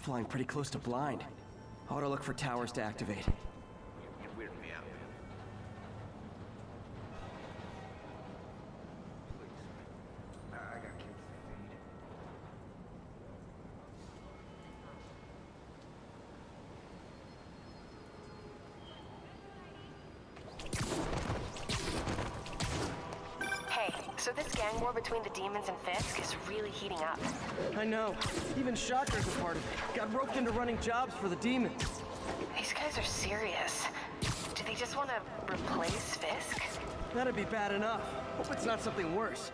Flying pretty close to blind. Ought to look for towers to activate. You weird me out, man. Please. I, I got kids to feed. Hey, so this gang war between the demons and Fisk is really heating up. I know. Even Shocker's a part of it. Got roped into running jobs for the demons. These guys are serious. Do they just want to replace Fisk? That'd be bad enough. Hope it's not something worse.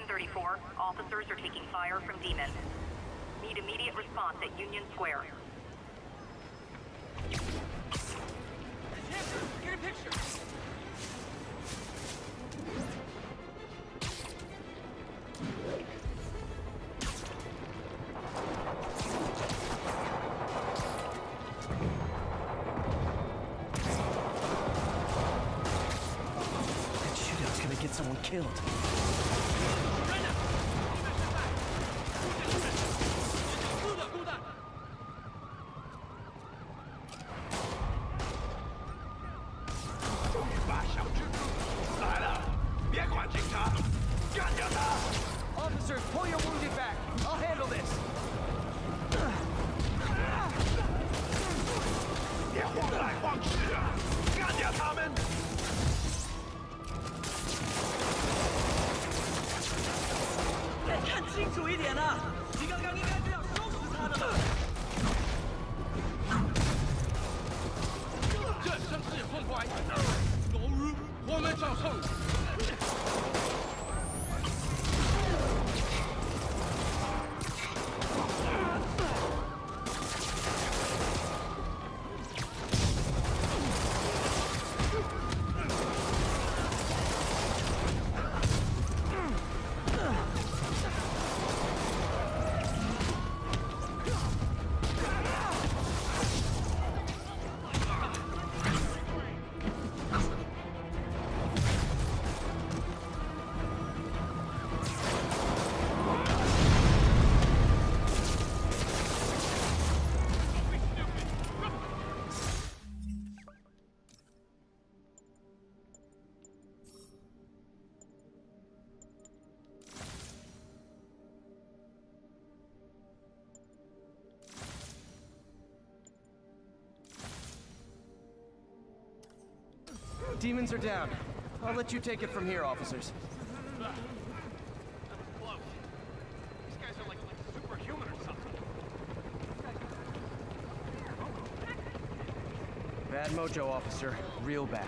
Ten thirty-four. Officers are taking fire from demons. Need immediate response at Union Square. Get a picture! That shootout's gonna get someone killed. Demons are down. I'll let you take it from here, officers. That was close. These guys are like, like superhuman or something. Bad mojo, officer. Real bad.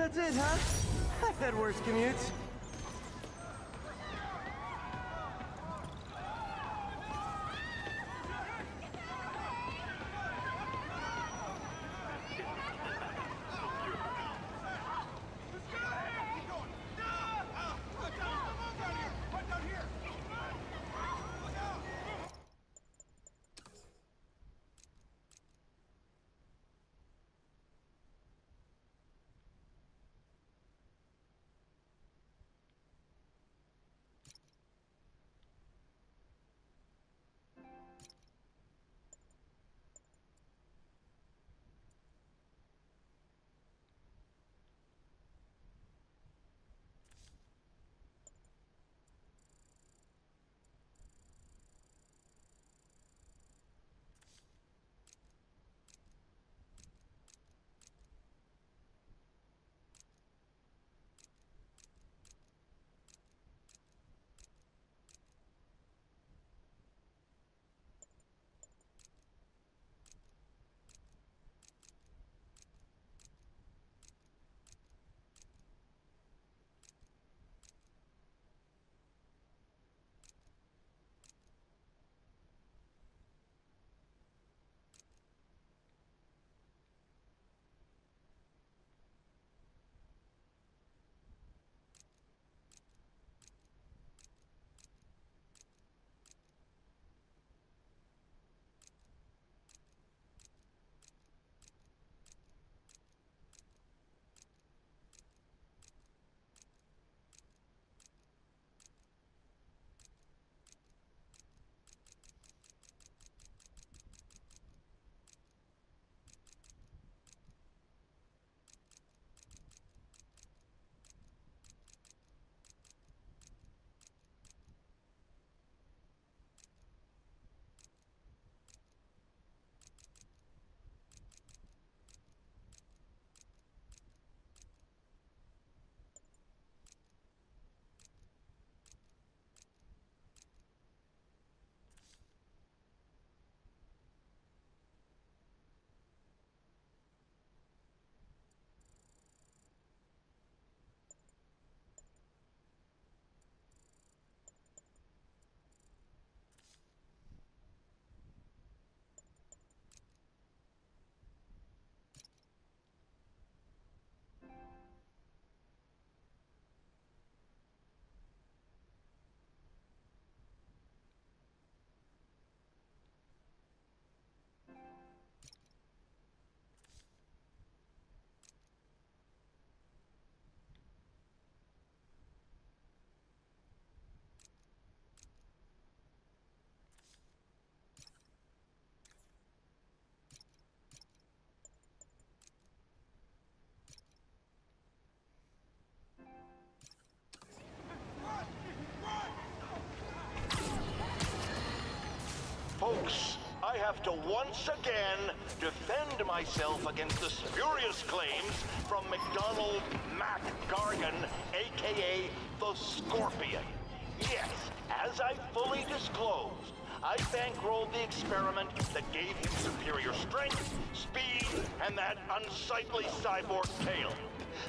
That's it, huh? I've had worse commutes. Have to once again defend myself against the spurious claims from MacDonald Mac Gargan, aka the Scorpion. Yes, as I fully disclosed, I bankrolled the experiment that gave him superior strength, speed, and that unsightly cyborg tail.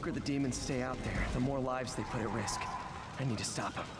Longer the demons stay out there, the more lives they put at risk. I need to stop them.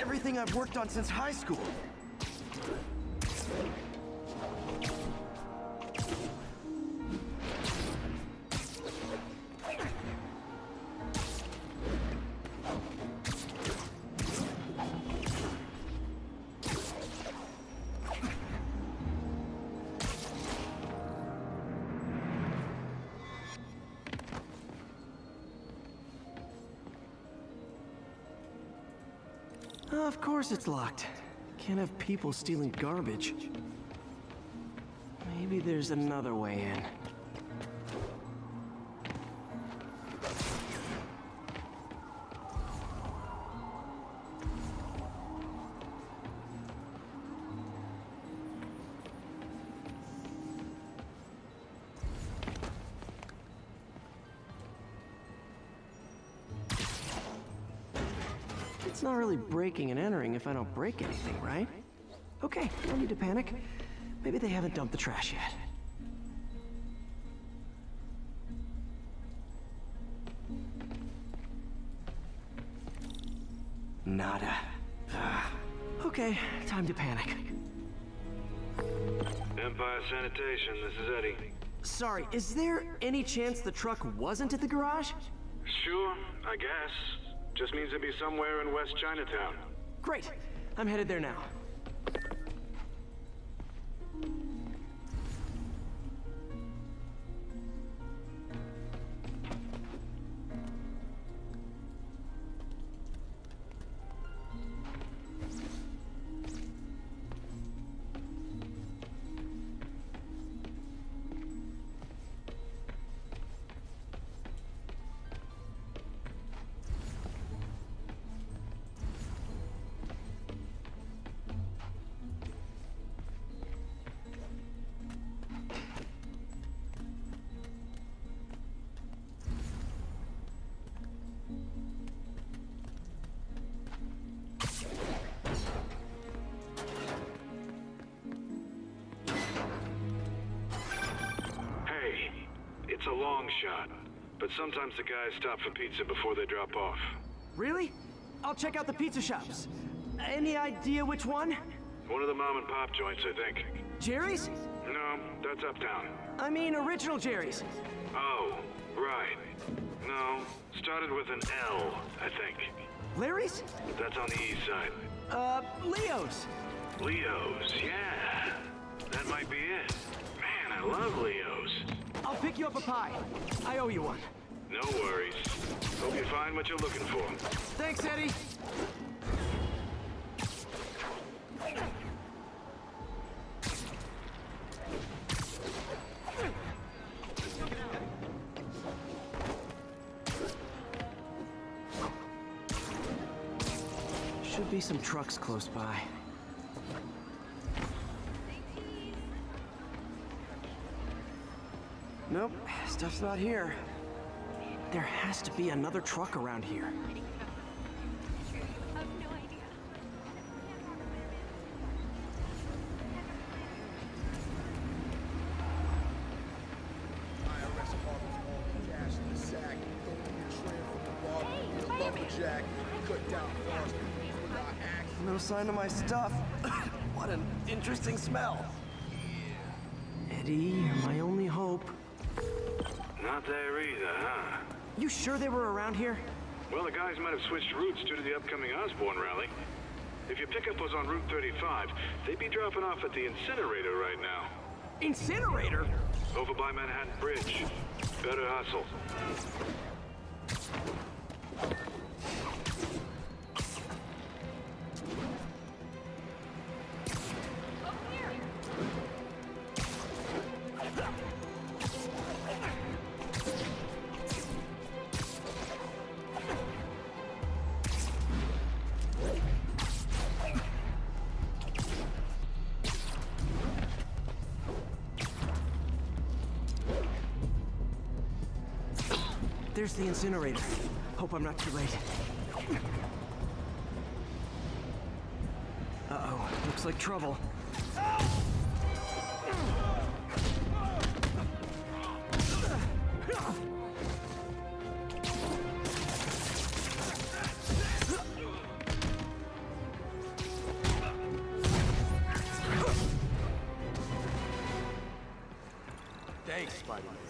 Everything I've worked on since high school. Course it's locked. Can't have people stealing garbage. Maybe there's another way in. It's not really breaking and entering if I don't break anything, right? Okay, no need to panic. Maybe they haven't dumped the trash yet. Nada. Ah. Okay, time to panic. Empire Sanitation, this is Eddie. Sorry, is there any chance the truck wasn't at the garage? Sure, I guess. Just means it'd be somewhere in West Chinatown. Great. I'm headed there now. But sometimes the guys stop for pizza before they drop off. Really? I'll check out the pizza shops. Any idea which one? One of the mom and pop joints, I think. Jerry's? No, that's uptown. I mean, original Jerry's. Oh, right. No, started with an L, I think. Larry's? That's on the east side. Uh, Leo's. Leo's, yeah. That might be it. Man, I love Leo's. I'll pick you up a pie. I owe you one. No worries. Hope you find what you're looking for. Thanks, Eddie. Should be some trucks close by. Nope, stuff's not here. There has to be another truck around here. No sign of my stuff. what an interesting smell. Eddie, you're my only hope. Not there either, huh? You sure they were around here? Well, the guys might have switched routes due to the upcoming Osborn rally. If your pickup was on Route 35, they'd be dropping off at the incinerator right now. Incinerator? Over by Manhattan Bridge. Better hustle. The incinerator. Hope I'm not too late. Uh-oh, looks like trouble. Thanks, Spider-Man.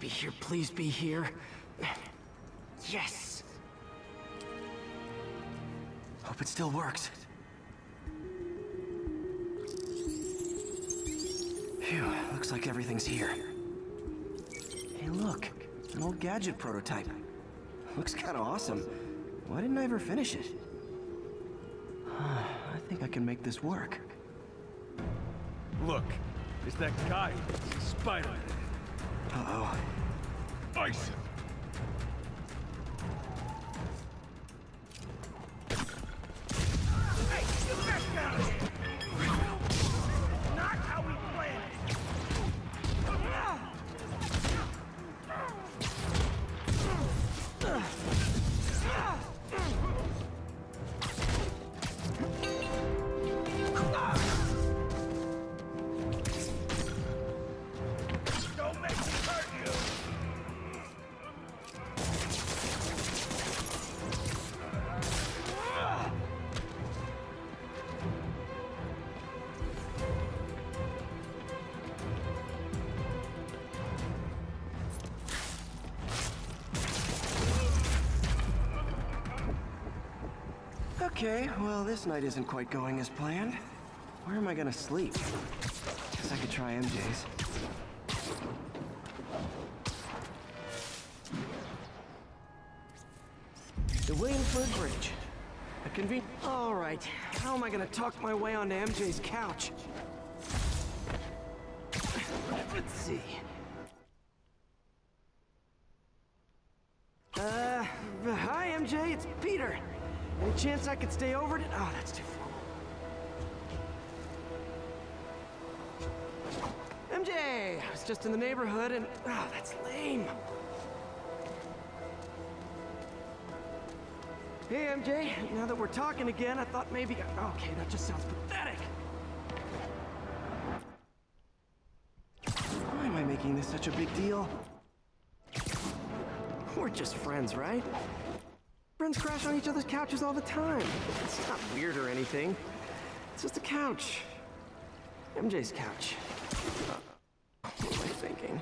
be here, please be here. Yes! Hope it still works. Phew, looks like everything's here. Hey, look, an old gadget prototype. Looks kind of awesome. Why didn't I ever finish it? I think I can make this work. Look, it's that guy, Spider-Man. Uh-oh. Ice Okay, well, this night isn't quite going as planned. Where am I gonna sleep? Guess I could try MJ's. The Williamsburg Bridge. A conven- All right, how am I gonna talk my way onto MJ's couch? Just in the neighborhood and- Oh, that's lame. Hey, MJ, now that we're talking again, I thought maybe... Okay, that just sounds pathetic. Why am I making this such a big deal? We're just friends, right? Friends crash on each other's couches all the time. It's not weird or anything. It's just a couch. MJ's couch. Uh, thinking?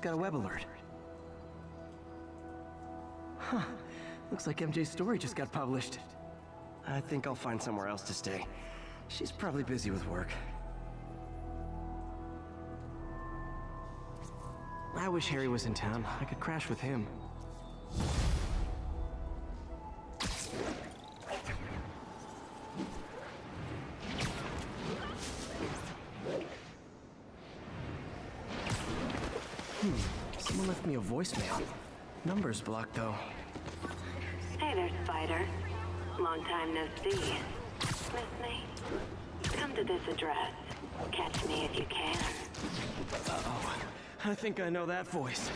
Just got a web alert. Huh. Looks like MJ's story just got published. I think I'll find somewhere else to stay. She's probably busy with work. I wish Harry was in town. I could crash with him. Blocked, though. Hey there, Spider. Long time no see. Miss me? Come to this address. Catch me if you can. Uh-oh. I think I know that voice.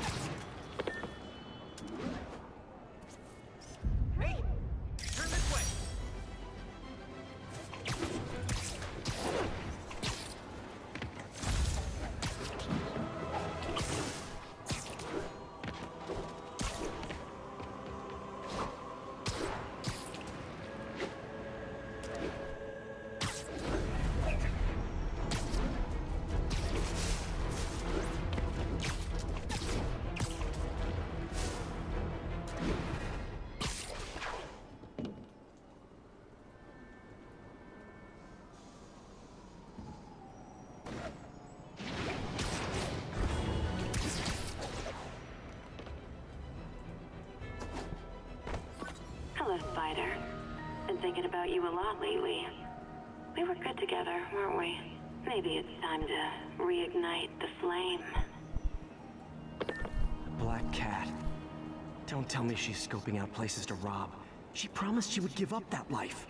About you a lot lately. We were good together, weren't we? Maybe it's time to reignite the flame. Black Cat. Don't tell me she's scoping out places to rob. She promised she would give up that life.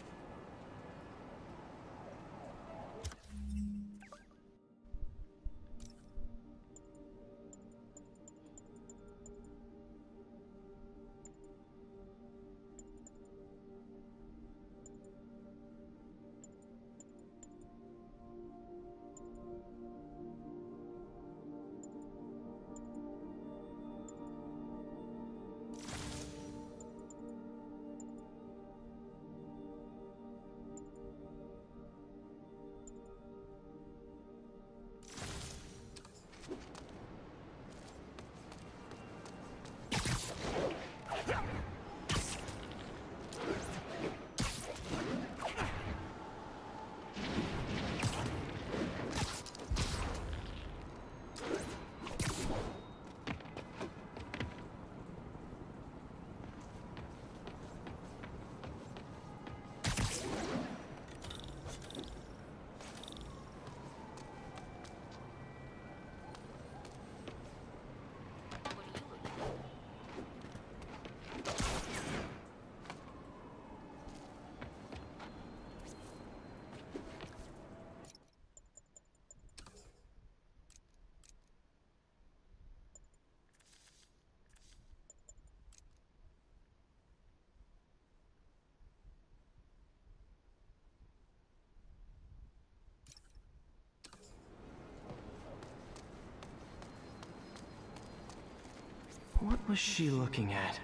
Was she looking at?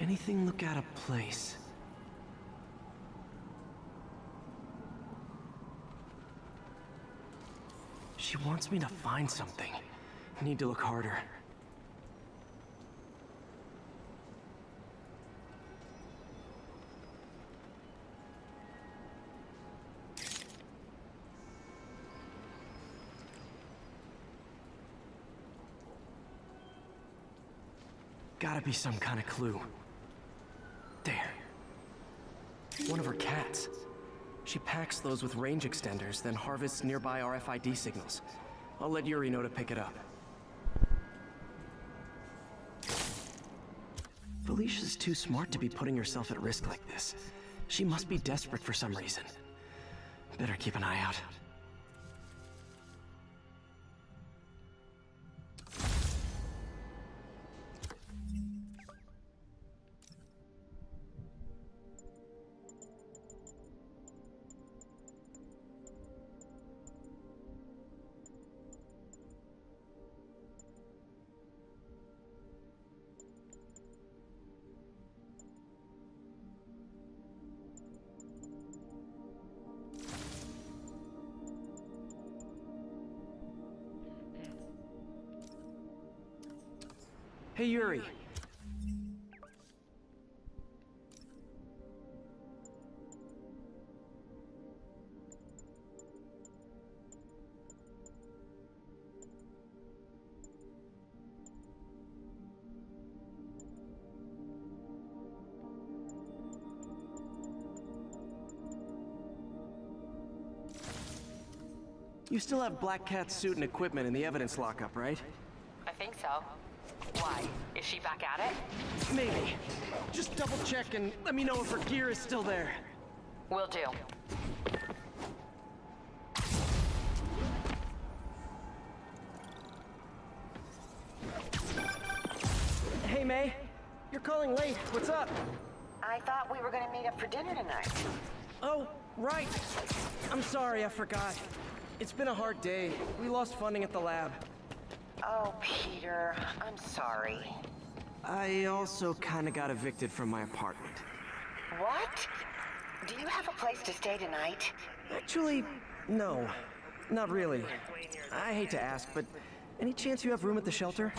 Anything look out of place? She wants me to find something. I need to look harder. Gotta be some kind of clue. There. One of her cats. She packs those with range extenders, then harvests nearby RFID signals. I'll let Yuri know to pick it up. Felicia's too smart to be putting herself at risk like this. She must be desperate for some reason. Better keep an eye out. hurry. You still have Black Cat's suit and equipment in the evidence lockup, right? I think so. Why? Is she back at it? Maybe. Just double check and let me know if her gear is still there. Will do. Hey, May. You're calling late. What's up? I thought we were gonna meet up for dinner tonight. Oh, right. I'm sorry, I forgot. It's been a hard day. We lost funding at the lab. Oh, Peter, I'm sorry. I also kinda got evicted from my apartment. What? Do you have a place to stay tonight? Actually, no. Not really. I hate to ask, but any chance you have room at the shelter?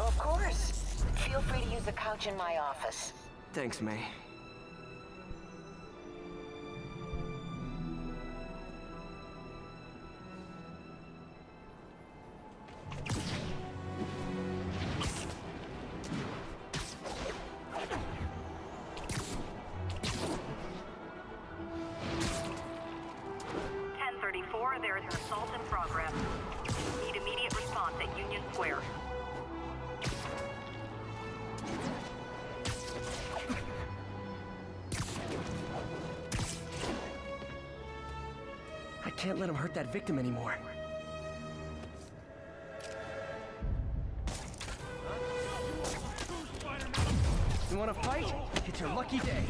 Of course. Feel free to use the couch in my office. Thanks, May. Can't let him hurt that victim anymore. You wanna fight? It's your lucky day.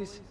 Laying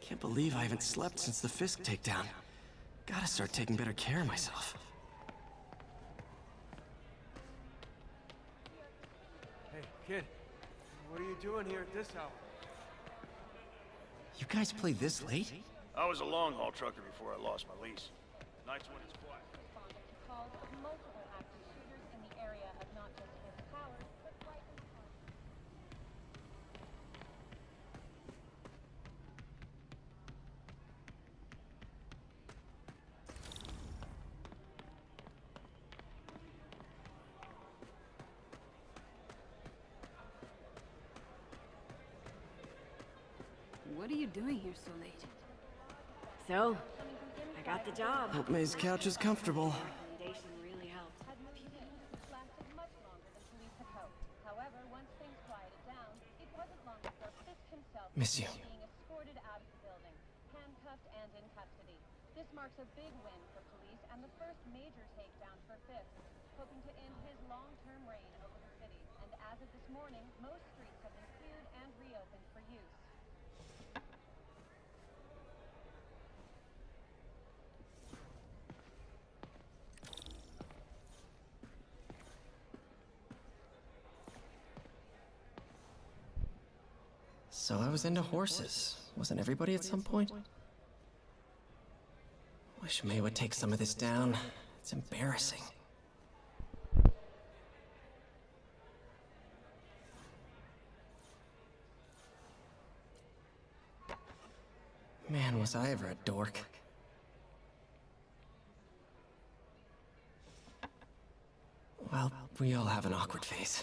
Can't believe I haven't slept since the Fisk takedown. Gotta start taking better care of myself. Hey, kid. What are you doing here at this hour? You guys play this late? I was a long haul trucker before I lost my lease. Nights when it's quiet. What are you doing here so late? So, I got the job. Hope May's couch is comfortable. Really helped. lasted much longer than police had hoped. However, once things quieted down, it wasn't long before Fisk himself Miss you. was being escorted out of the building, handcuffed and in custody. This marks a big win for police and the first major takedown for Fisk, hoping to end his long-term reign over the city. And as of this morning, most streets have been cleared and reopened for use. So I was into horses. Wasn't everybody at some point? Wish May would take some of this down. It's embarrassing. Man, was I ever a dork. Well, we all have an awkward phase.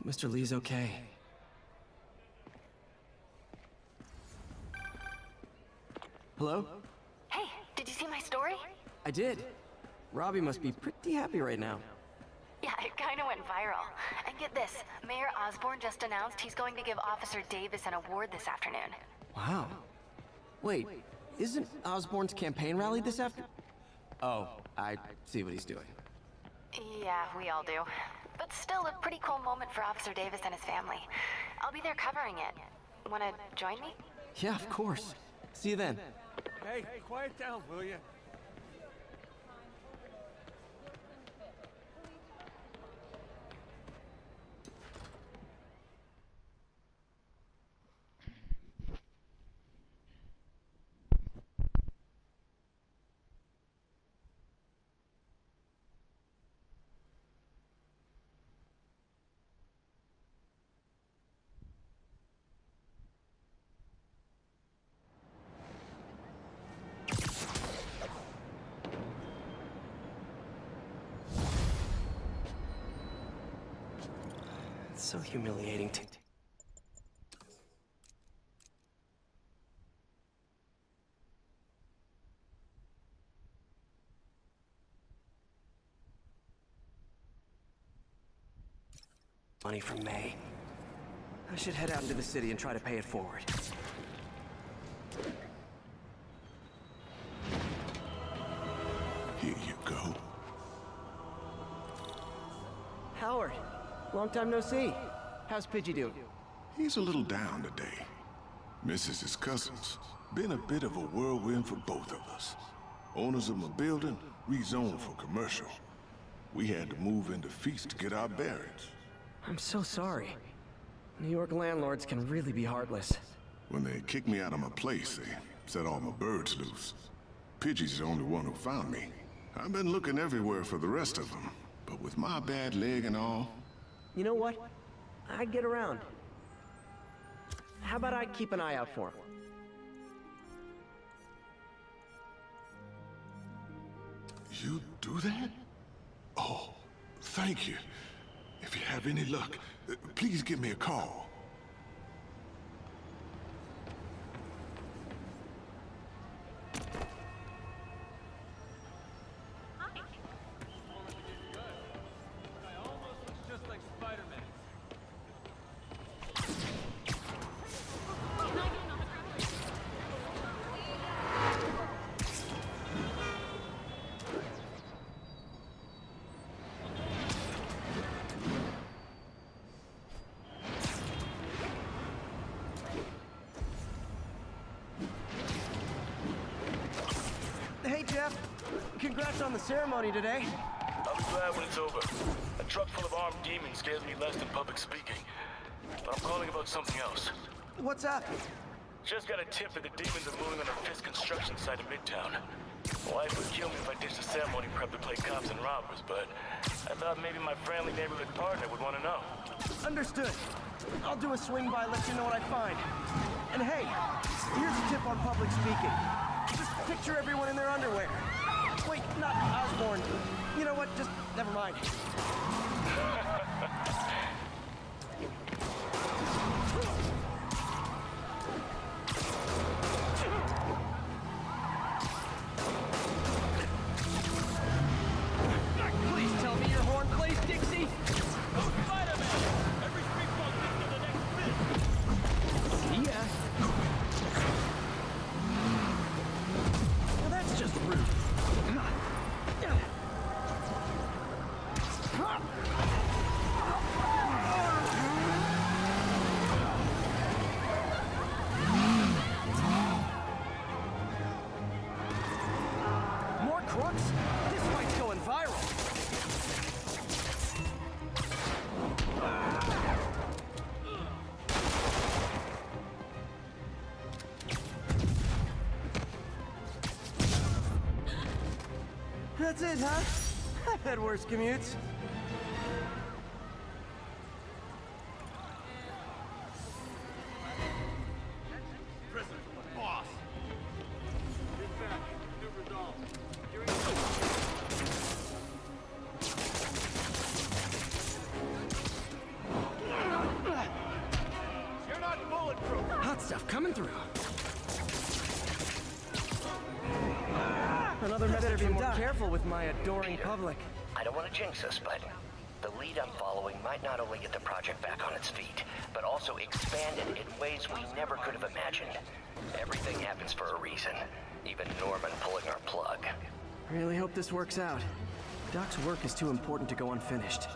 Hope Mr. Li's okay. Hello? Hey, did you see my story? I did. Robbie must be pretty happy right now. Yeah, it kind of went viral. And get this, Mayor Osborn just announced he's going to give Officer Davis an award this afternoon. Wow. Wait, isn't Osborn's campaign rally this afternoon? Oh, I see what he's doing. Yeah, we all do. But still a pretty cool moment for Officer Davis and his family. I'll be there covering it. Wanna join me? Yeah, of course. See you then. Hey, quiet down, will you? So humiliating to. Money from May. I should head out into the city and try to pay it forward. Long time no see. How's Pidgey doing? He's a little down today. Misses his cousins. Been a bit of a whirlwind for both of us. Owners of my building rezoned for commercial. We had to move into Feast to get our bearings. I'm so sorry. New York landlords can really be heartless. When they kicked me out of my place, they set all my birds loose. Pidgey's the only one who found me. I've been looking everywhere for the rest of them, but with my bad leg and all, You know what? I get around. How about I keep an eye out for him? you do that? Oh, thank you. If you have any luck, uh, please give me a call. On the ceremony today. I'll be glad when it's over. A truck full of armed demons scares me less than public speaking. But I'm calling about something else. What's up? Just got a tip that the demons are moving on a Fisk construction site in Midtown. My Wife would kill me if I ditched the ceremony prep to play cops and robbers, but I thought maybe my friendly neighborhood partner would want to know. Understood. I'll do a swing by, let you know what I find. And hey, here's a tip on public speaking. Just picture everyone in their underwear. Not Osborn. You know what? Just never mind. That's it, huh? I've had worse commutes. Works out. Doc's work is too important to go unfinished.